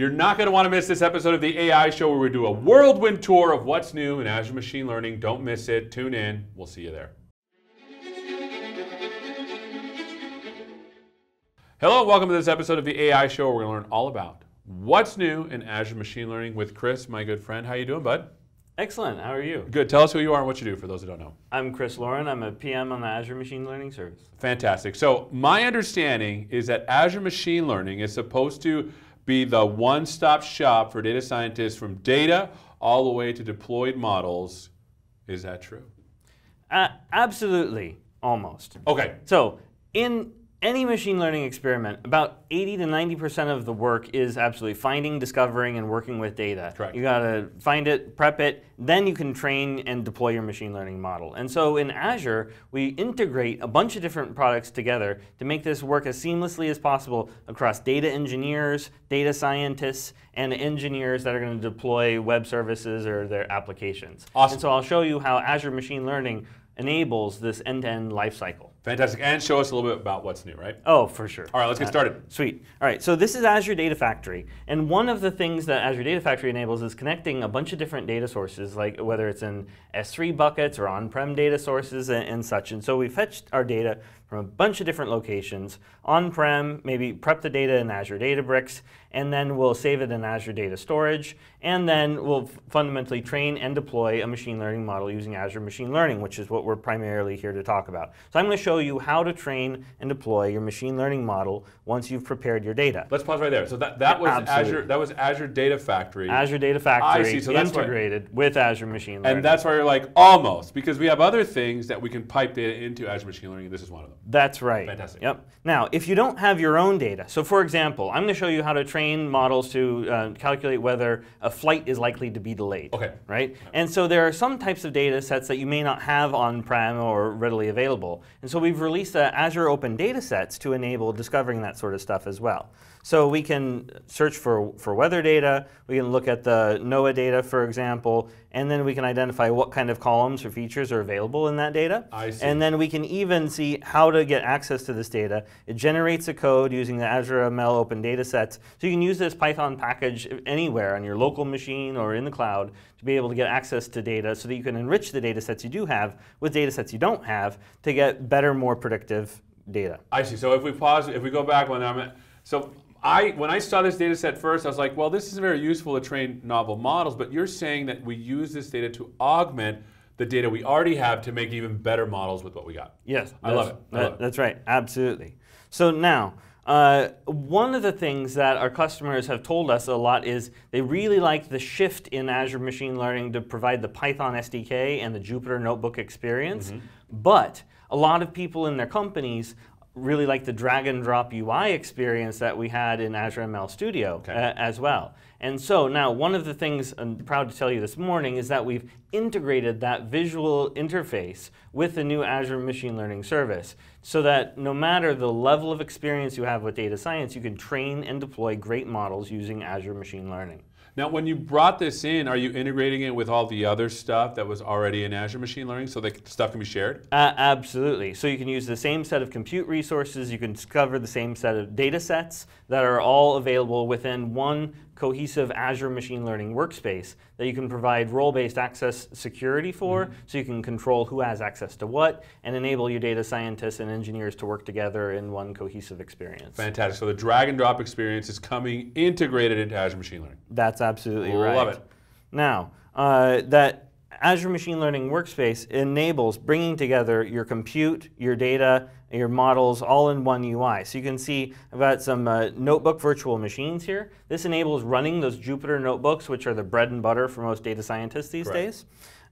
You're not going to want to miss this episode of the AI Show where we do a whirlwind tour of what's new in Azure Machine Learning. Don't miss it. Tune in. We'll see you there. Hello, welcome to this episode of the AI Show where we're going to learn all about what's new in Azure Machine Learning with Chris, my good friend. How you doing, bud? Excellent. How are you? Good. Tell us who you are and what you do for those who don't know. I'm Chris Lauren. I'm a PM on the Azure Machine Learning Service. Fantastic. So my understanding is that Azure Machine Learning is supposed to be the one-stop shop for data scientists from data all the way to deployed models. Is that true? Uh, absolutely, almost. Okay. So in any machine learning experiment, about 80 to 90% of the work is absolutely finding, discovering, and working with data. Correct. You gotta find it, prep it, then you can train and deploy your machine learning model. And so in Azure, we integrate a bunch of different products together to make this work as seamlessly as possible across data engineers, data scientists, and engineers that are gonna deploy web services or their applications. Awesome. And so I'll show you how Azure Machine Learning enables this end-to-end lifecycle. Fantastic. And show us a little bit about what's new, right? Oh, for sure. All right, let's get Uh, started. Sweet. All right, so this is Azure Data Factory. And one of the things that Azure Data Factory enables is connecting a bunch of different data sources, like whether it's in S3 buckets or on-prem data sources and, and such. And so we fetched our data from a bunch of different locations, on-prem, maybe prep the data in Azure Databricks, and then we'll save it in Azure Data Storage, and then we'll fundamentally train and deploy a machine learning model using Azure Machine Learning, which is what we're primarily here to talk about. So I'm going to show you how to train and deploy your machine learning model once you've prepared your data. Let's pause right there. So that, that was Absolutely. Azure that was Azure Data Factory. Azure Data Factory I see, so that's why- integrated with Azure Machine Learning. and that's why you're like almost because we have other things that we can pipe data into Azure Machine Learning. This is one of them. That's right. Fantastic. Yep. Now, if you don't have your own data, so for example, I'm going to show you how to train models to uh, calculate whether a flight is likely to be delayed. Okay. Right? And so there are some types of data sets that you may not have on-prem or readily available. And so we've released uh, Azure Open Data Sets to enable discovering that sort of stuff as well. So we can search for, for weather data, we can look at the NOAA data, for example, and then we can identify what kind of columns or features are available in that data. I see. And then we can even see how to get access to this data. It generates a code using the Azure ML Open Data Sets. So you can use this Python package anywhere on your local machine or in the cloud to be able to get access to data so that you can enrich the data sets you do have with data sets you don't have to get better, more predictive data. I see. So if we pause, if we go back one, I'm so I when I saw this data set first, I was like, well, this is very useful to train novel models. But you're saying that we use this data to augment the data we already have to make even better models with what we got. Yes, I love it. I that- love it. That's right, absolutely. So now, uh, one of the things that our customers have told us a lot is they really like the shift in Azure Machine Learning to provide the Python SDK and the Jupyter Notebook experience. Mm-hmm. But a lot of people in their companies really like the drag and drop UI experience that we had in Azure ML Studio Okay. uh, as well. And so now one of the things I'm proud to tell you this morning is that we've integrated that visual interface with the new Azure Machine Learning Service so that no matter the level of experience you have with data science, you can train and deploy great models using Azure Machine Learning. Now, when you brought this in, are you integrating it with all the other stuff that was already in Azure Machine Learning so that stuff can be shared? Uh, absolutely. So you can use the same set of compute resources, you can discover the same set of data sets that are all available within one cohesive Azure Machine Learning workspace that you can provide role-based access security for, so you can control who has access to what, and enable your data scientists and engineers to work together in one cohesive experience. Fantastic. So the drag and drop experience is coming integrated into Azure Machine Learning. That's absolutely right. Love it. Now, uh, that Azure Machine Learning Workspace enables bringing together your compute, your data, your models all in one UI. So you can see I've got some uh, notebook virtual machines here. This enables running those Jupyter notebooks, which are the bread and butter for most data scientists these Correct. days.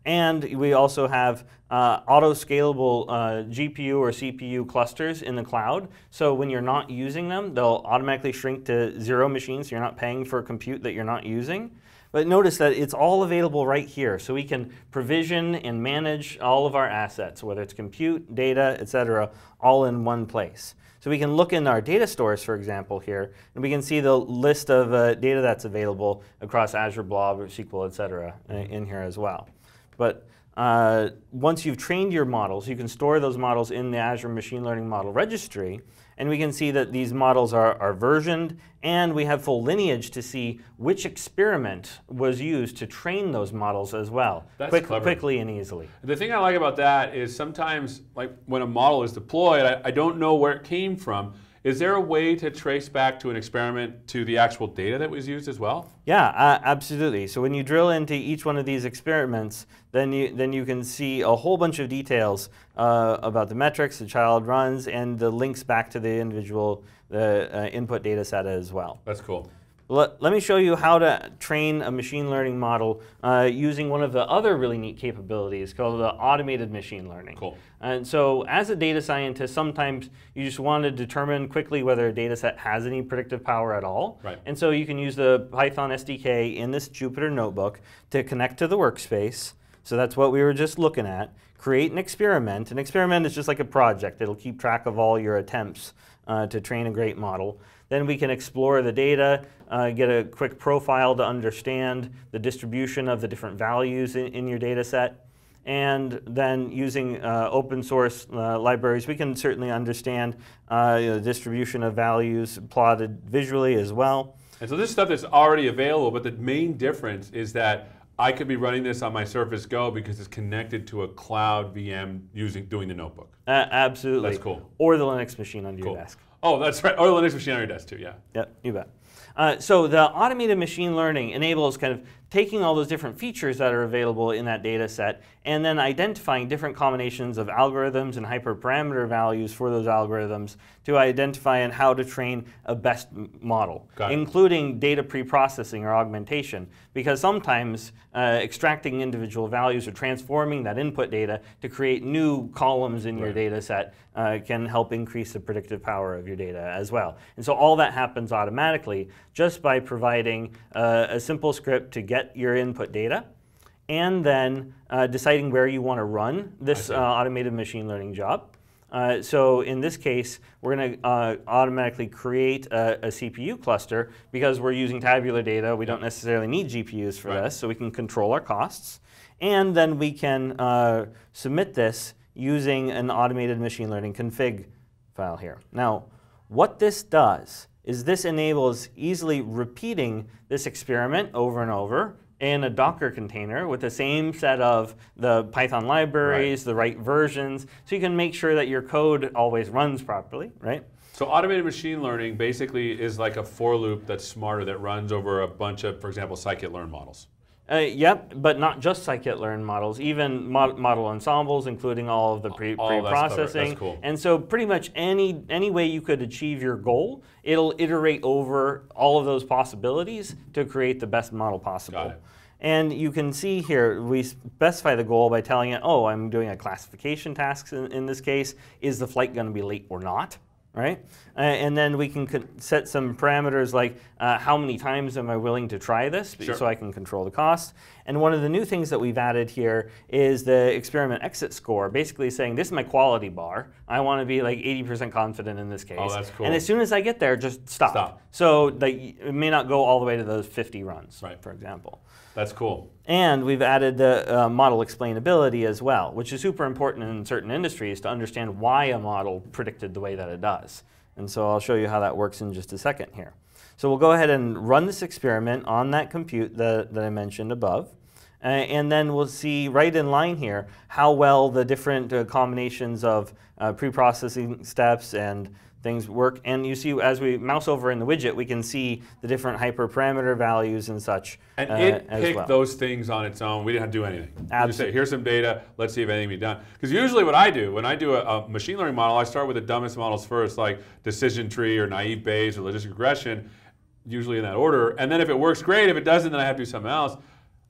And we also have uh, auto-scalable uh, GPU or CPU clusters in the cloud. So when you're not using them, they'll automatically shrink to zero machines. So you're not paying for compute that you're not using. But notice that it's all available right here. So we can provision and manage all of our assets, whether it's compute, data, et cetera, all in one place. So we can look in our data stores, for example, here, and we can see the list of uh, data that's available across Azure Blob or SQL, et cetera, uh, in here as well. But uh, once you've trained your models, you can store those models in the Azure Machine Learning Model Registry, And we can see that these models are, are versioned, and we have full lineage to see which experiment was used to train those models as well, That's quick, quickly and easily. The thing I like about that is sometimes, like when a model is deployed, I, I don't know where it came from. Is there a way to trace back to an experiment to the actual data that was used as well? Yeah, uh, absolutely. So when you drill into each one of these experiments, then you then you can see a whole bunch of details uh, about the metrics the child runs and the links back to the individual uh, uh, input data set as well. That's cool. Let, let me show you how to train a machine learning model uh, using one of the other really neat capabilities called the automated machine learning. Cool. And so as a data scientist, sometimes you just want to determine quickly whether a data set has any predictive power at all. Right. And so you can use the Python SDK in this Jupyter notebook to connect to the workspace. So that's what we were just looking at. Create an experiment. An experiment is just like a project. It'll keep track of all your attempts uh, to train a great model. Then we can explore the data, uh, get a quick profile to understand the distribution of the different values in, in your data set. And then using uh, open source uh, libraries, we can certainly understand uh, the distribution of values plotted visually as well. And so this stuff that's already available, but the main difference is that I could be running this on my Surface Go because it's connected to a cloud VM using doing the notebook. Uh, absolutely. That's cool. Or the Linux machine under Cool. your desk. Oh, that's right. Or the Linux machine on your desk too. Yeah. Yep, you bet. Uh, so the automated machine learning enables kind of taking all those different features that are available in that data set and then identifying different combinations of algorithms and hyperparameter values for those algorithms to identify and how to train a best model, including data pre-processing or augmentation. Because sometimes uh, extracting individual values or transforming that input data to create new columns in your data set uh, can help increase the predictive power of your data as well. And so all that happens automatically just by providing uh, a simple script to get your input data and then uh, deciding where you want to run this uh, automated machine learning job. Uh, so in this case, we're going to uh, automatically create a, a CPU cluster because we're using tabular data. We don't necessarily need GPUs for Right. this, so we can control our costs. And then we can uh, submit this using an automated machine learning config file here. Now, what this does is this enables easily repeating this experiment over and over in a Docker container with the same set of the Python libraries, the right versions, so you can make sure that your code always runs properly, right? So automated machine learning basically is like a for loop that's smarter that runs over a bunch of, for example, scikit-learn models. Uh, yep, but not just scikit-learn models, even mod- model ensembles, including all of the pre- All that stuff, right. pre-processing. That's cool. And so, pretty much any any way you could achieve your goal, it'll iterate over all of those possibilities to create the best model possible. Got it. And you can see here, we specify the goal by telling it, oh, I'm doing a classification task in, in this case. Is the flight going to be late or not? Right? Uh, and then we can set some parameters like uh, how many times am I willing to try this Sure. so I can control the cost. And one of the new things that we've added here is the experiment exit score, basically saying this is my quality bar. I want to be like 80% confident in this case. Oh, that's cool. And as soon as I get there, just stop. Stop. So like, it may not go all the way to those 50 runs, Right. for example. That's cool. And we've added the uh, model explainability as well, which is super important in certain industries to understand why a model predicted the way that it does. And so I'll show you how that works in just a second here. So we'll go ahead and run this experiment on that compute that, that I mentioned above. Uh, and then we'll see right in line here how well the different uh, combinations of uh, pre-processing steps and things work. And you see as we mouse over in the widget, we can see the different hyperparameter values and such And uh, it picked well. those things on its own. We didn't have to do anything. You just say, here's some data. Let's see if anything can be done. Because usually what I do, when I do a, a machine learning model, I start with the dumbest models first, like decision tree or naive Bayes or logistic regression, usually in that order. And then if it works, great. If it doesn't, then I have to do something else.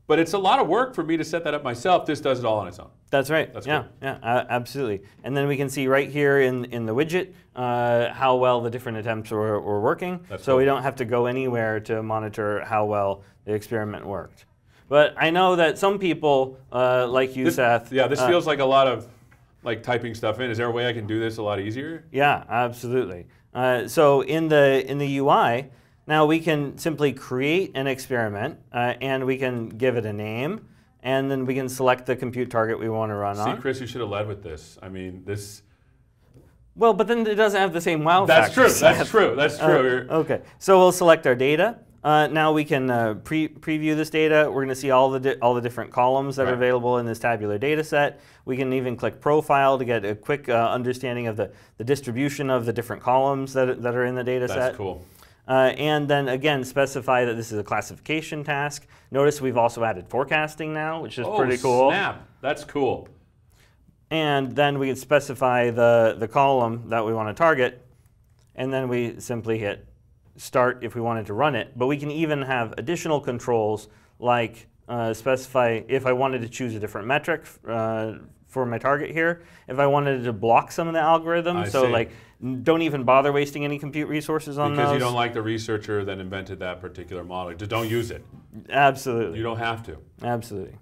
But it's a lot of work for me to set that up myself. This does it all on its own. That's right. That's yeah, cool. yeah, uh, absolutely. And then we can see right here in, in the widget uh, how well the different attempts were, were working. That's so we don't have to go anywhere to monitor how well the experiment worked. But I know that some people, uh, like you, This- Seth. Yeah, this uh, feels like a lot of like typing stuff in. Is there a way I can do this a lot easier? Yeah, absolutely. Uh, so in the in the UI, now we can simply create an experiment uh, and we can give it a name, and then we can select the compute target we want to run See, on. See, Chris, you should have led with this. I mean, this Well, but then it doesn't have the same wow That's factor true. That's true. That's Uh, true. You're- okay, so we'll select our data. Uh, now we can uh, pre- preview this data. We're going to see all the di- all the different columns that are available in this tabular data set. We can even click profile to get a quick uh, understanding of the, the distribution of the different columns that, that are in the data set. That's cool. Uh, and then again, specify that this is a classification task. Notice we've also added forecasting now, which is Oh, pretty cool. Snap. That's cool. And then we can specify the, the column that we want to target. And then we simply hit start if we wanted to run it. But we can even have additional controls like uh, specify if I wanted to choose a different metric uh, for my target here. If I wanted to block some of the algorithm, I so see. like don't even bother wasting any compute resources on Because those. you don't like the researcher that invented that particular model. Just don't use it. Absolutely. You don't have to. Absolutely.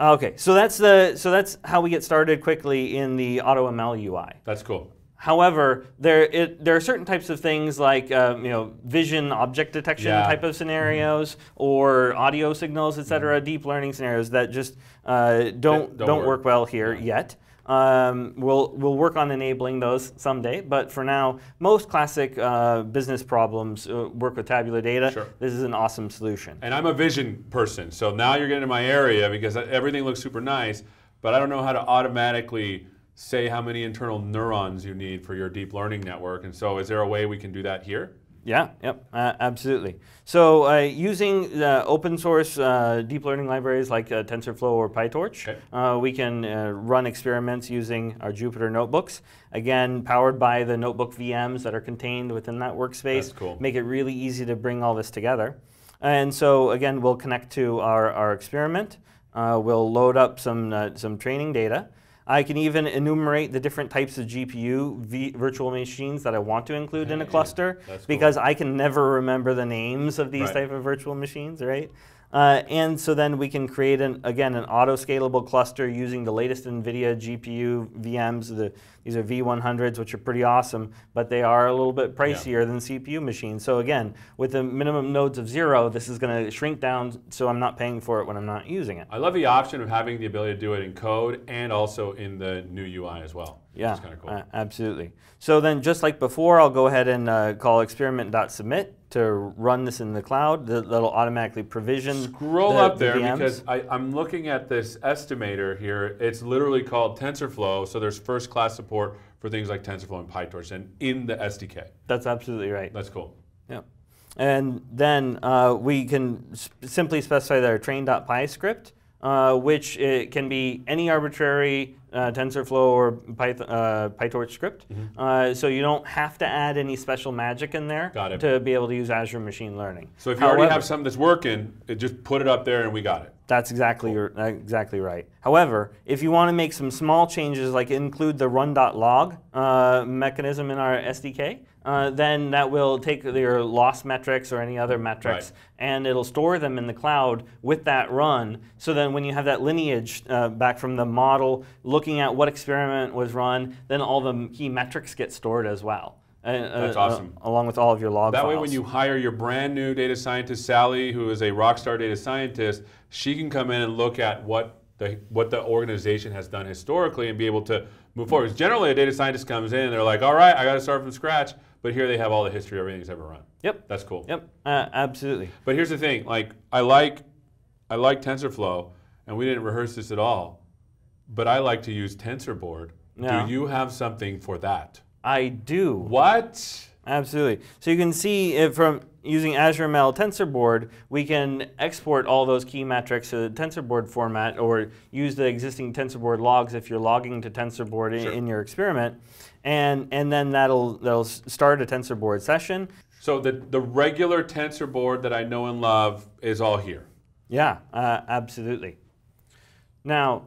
Okay, so that's the so that's how we get started quickly in the AutoML UI. That's cool. However, there it, there are certain types of things like um, you know vision object detection Yeah. type of scenarios or audio signals, etc. Deep learning scenarios that just uh, don't don't don't, work. work. well here yet. Um, we'll we'll work on enabling those someday, but for now, most classic uh, business problems uh, work with tabular data. Sure. This is an awesome solution. And I'm a vision person, so now you're getting to my area because everything looks super nice, but I don't know how to automatically say how many internal neurons you need for your deep learning network. And so, is there a way we can do that here? Yeah, yep, uh, absolutely. So uh, using uh, open source uh, deep learning libraries like uh, TensorFlow or PyTorch, Okay. uh, we can uh, run experiments using our Jupyter notebooks. Again, powered by the notebook VMs that are contained within that workspace. That's cool. Make it really easy to bring all this together. And so again, we'll connect to our, our experiment. Uh, we'll load up some, uh, some training data. I can even enumerate the different types of GPU v- virtual machines that I want to include in a cluster that's cool. because I can never remember the names of these Right. type of virtual machines, right? Uh, and so then we can create an again an auto scalable cluster using the latest NVIDIA GPU VMs. The, these are V100s, which are pretty awesome, but they are a little bit pricier than CPU machines. So again, with the minimum nodes of zero, this is going to shrink down, so I'm not paying for it when I'm not using it. I love the option of having the ability to do it in code and also in the new UI as well. Yeah, It's kind of cool. uh, absolutely. So then, just like before, I'll go ahead and uh, call experiment.submit to run this in the cloud. That- That'll automatically provision. Scroll the- up the there VMs. because I, I'm looking at this estimator here. It's literally called TensorFlow, so there's first class support for things like TensorFlow and PyTorch and in the SDK. That's absolutely right. That's cool. Yeah. And then uh, we can s- simply specify that our train.py script, uh, which it can be any arbitrary uh, TensorFlow or Pyth- uh, PyTorch script. Uh, so you don't have to add any special magic in there. Got it. to be able to use Azure Machine Learning. So if you already have something that's working, it just put it up there and we got it. That's exactly r- uh, exactly right. However, if you want to make some small changes, like include the run.log uh, mechanism in our SDK, uh, then that will take your loss metrics or any other metrics, Right. and it'll store them in the cloud with that run. So then, when you have that lineage uh, back from the model, looking at what experiment was run, then all the key metrics get stored as well. Uh, That's uh, awesome. along with all of your log That way, when you hire your brand new data scientist, Sally, who is a rock star data scientist, she can come in and look at what the, what the organization has done historically and be able to move forward. Generally, a data scientist comes in and they're like, all right, I got to start from scratch. But here they have all the history of everything that's ever run. Yep. That's cool. Yep. Uh, absolutely. But here's the thing, like I like I like TensorFlow, and we didn't rehearse this at all, but I like to use TensorBoard. Yeah. Do you have something for that? I do. What? Absolutely. So you can see if from using Azure ML TensorBoard, we can export all those key metrics to the TensorBoard format or use the existing TensorBoard logs if you're logging to TensorBoard in, in your experiment. And, and then that'll, that'll start a TensorBoard session. So the the regular TensorBoard that I know and love is all here. Yeah, uh, absolutely. Now,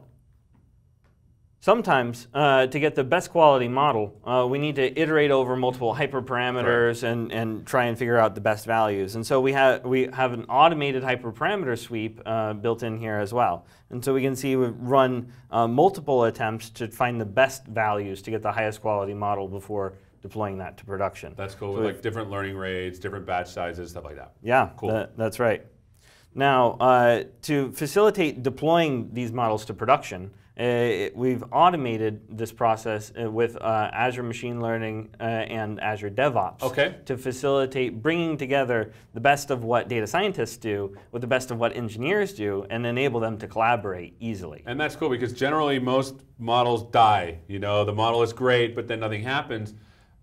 sometimes uh, to get the best quality model, uh, we need to iterate over multiple hyperparameters and, and try and figure out the best values. And so we have we have an automated hyperparameter sweep uh, built in here as well. And so we can see we've run uh, multiple attempts to find the best values to get the highest quality model before deploying that to production. That's cool. So with like different learning rates, different batch sizes, stuff like that. Yeah, Cool. that- that's right. Now, uh, to facilitate deploying these models to production, uh, we've automated this process uh, with uh, Azure Machine Learning uh, and Azure DevOps Okay. to facilitate bringing together the best of what data scientists do with the best of what engineers do and enable them to collaborate easily. And that's cool because generally most models die. You know, the model is great, but then nothing happens.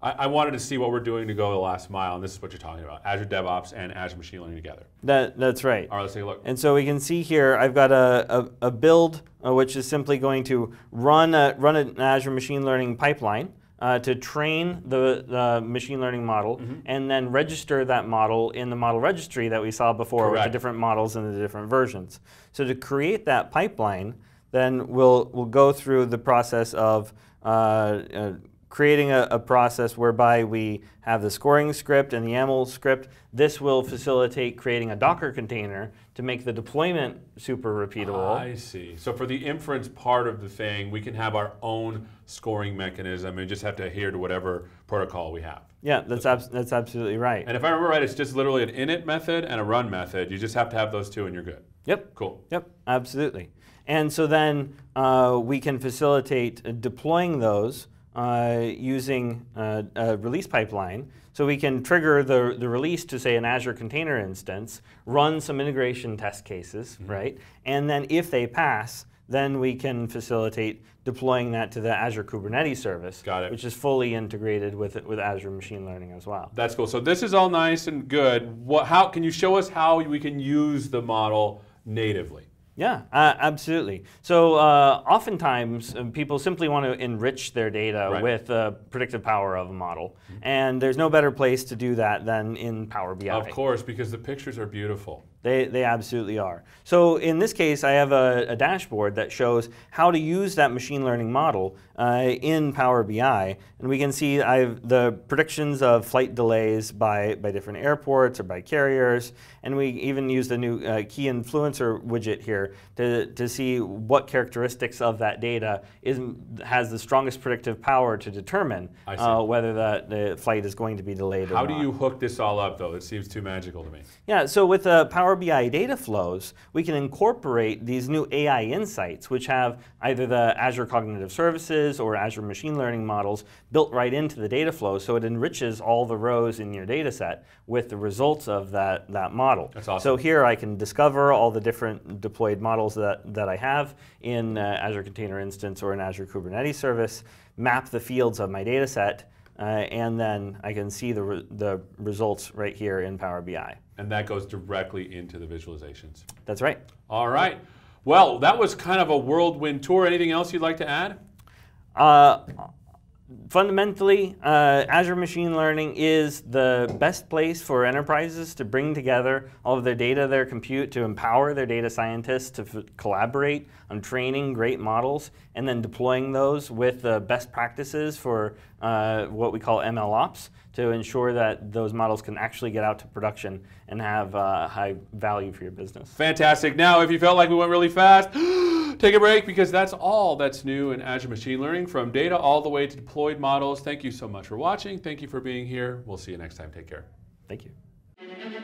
I, I wanted to see what we're doing to go the last mile, and this is what you're talking about: Azure DevOps and Azure Machine Learning together. That, that's right. All right, let's take a look. And so we can see here, I've got a, a, a build uh, which is simply going to run, a, run an Azure Machine Learning pipeline uh, to train the, the machine learning model Mm-hmm. and then register that model in the model registry that we saw before with the different models and the different versions. So to create that pipeline, then we'll, we'll go through the process of uh, uh, creating a, a process whereby we have the scoring script and the YAML script. This will facilitate creating a Docker container to make the deployment super repeatable. I see. So for the inference part of the thing, we can have our own scoring mechanism and just have to adhere to whatever protocol we have. yeah, that's, abs- that's absolutely right. And if I remember right, it's just literally an init method and a run method. You just have to have those two, and you're good. Yep. Cool. Yep, absolutely. And so then uh, we can facilitate uh, deploying those uh, using uh, a release pipeline. So we can trigger the, the release to, say, an Azure container instance, run some integration test cases, right? And then if they pass, then we can facilitate deploying that to the Azure Kubernetes service, Got it. which is fully integrated with, with Azure Machine Learning as well. That's cool. So this is all nice and good. What? How can you show us how we can use the model natively? Yeah, uh, absolutely. So uh, oftentimes um, people simply want to enrich their data Right. with the predictive power of a model, and there's no better place to do that than in Power BI. Of course, because the pictures are beautiful. They, they absolutely are. So in this case, I have a, a dashboard that shows how to use that machine learning model uh, in Power BI. And we can see I have the predictions of flight delays by, by different airports or by carriers. And we even use the new uh, key influencer widget here to, to see what characteristics of that data is, has the strongest predictive power to determine uh, whether that the flight is going to be delayed or How do you hook this all up, though? It seems too magical to me. Yeah, so with uh, Power BI data flows, we can incorporate these new AI insights, which have either the Azure Cognitive Services or Azure Machine Learning models built right into the data flow, so it enriches all the rows in your data set with the results of that, that model. That's awesome. So here I can discover all the different deployed models that, that I have in uh, Azure Container Instance or an Azure Kubernetes service, map the fields of my data set, uh, and then I can see the, re- the results right here in Power BI. And that goes directly into the visualizations. That's right. All right. Well, that was kind of a whirlwind tour. Anything else you'd like to add? Uh, fundamentally, uh, Azure Machine Learning is the best place for enterprises to bring together all of their data, their compute, to empower their data scientists to collaborate on training great models and then deploying those with the best practices for uh, what we call ML ops to ensure that those models can actually get out to production and have uh, high value for your business. Fantastic. Now, if you felt like we went really fast, take a break because that's all that's new in Azure Machine Learning from data all the way to models. Thank you so much for watching. Thank you for being here. We'll see you next time. Take care. Thank you.